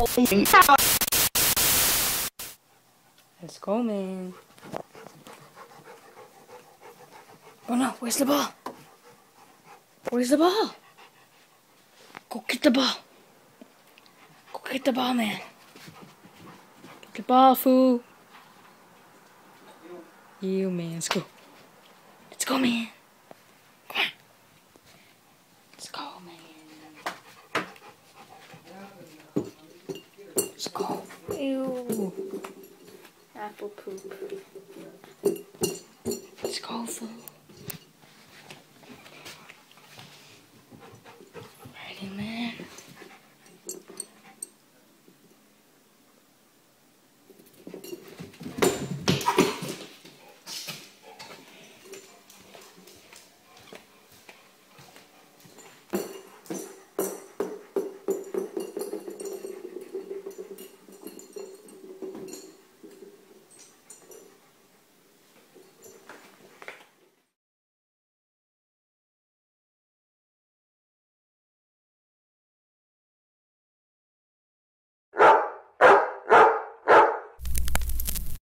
Let's go, man. Oh no, where's the ball? Where's the ball? Go get the ball. Go get the ball, man. Get the ball, fool. You, man. Let's go. Let's go, man. Come on. Let's go, man. Let's go. Ew. Apple poop. Let's go, fool.